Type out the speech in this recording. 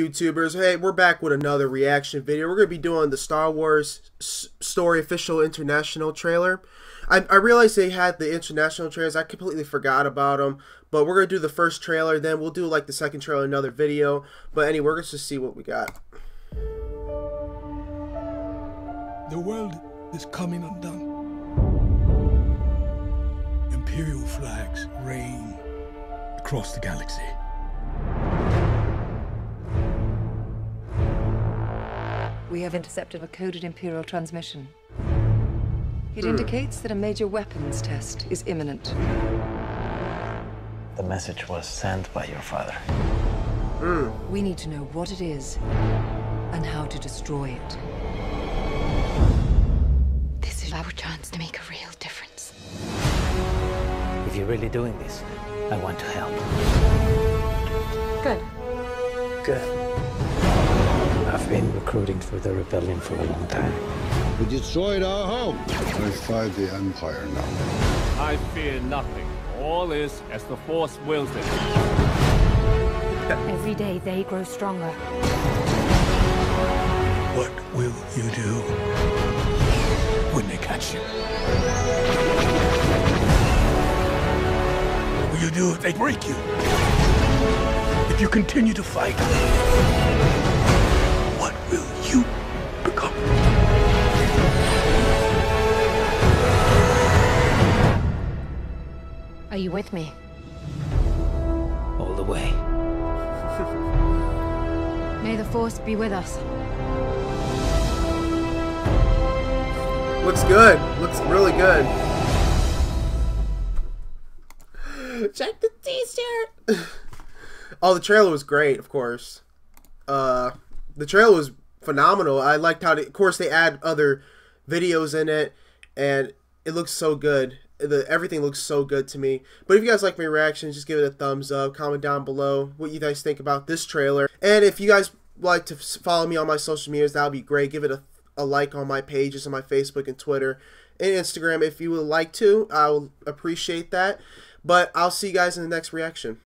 YouTubers? Hey, we're back with another reaction video. We're going to be doing the Star Wars Story Official International trailer. I, I realized they had the international trailers. I completely forgot about them. But we're going to do the first trailer, then we'll do like the second trailer another video. But anyway, we're going to see what we got. The world is coming undone. Imperial flags reign across the galaxy. We have intercepted a coded Imperial transmission. It hmm. indicates that a major weapons test is imminent. The message was sent by your father. Hmm. We need to know what it is and how to destroy it. This is our chance to make a real difference. If you're really doing this, I want to help. Good. Good. I've been recruiting for the rebellion for a long time. We destroyed our home. I fight the Empire now. I fear nothing. All is as the Force wills it. Every day they grow stronger. What will you do when they catch you? What will you do if they break you? If you continue to fight, Are you with me? All the way. May the Force be with us. Looks good. Looks really good. Check the t-shirt. oh, the trailer was great, of course. Uh, the trailer was phenomenal. I liked how, they, of course, they add other videos in it, and it looks so good. The everything looks so good to me. But if you guys like my reactions, just give it a thumbs up. Comment down below what you guys think about this trailer. And if you guys like to follow me on my social medias, that would be great. Give it a, a like on my pages on my Facebook and Twitter and Instagram if you would like to. I will appreciate that. But I'll see you guys in the next reaction.